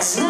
It's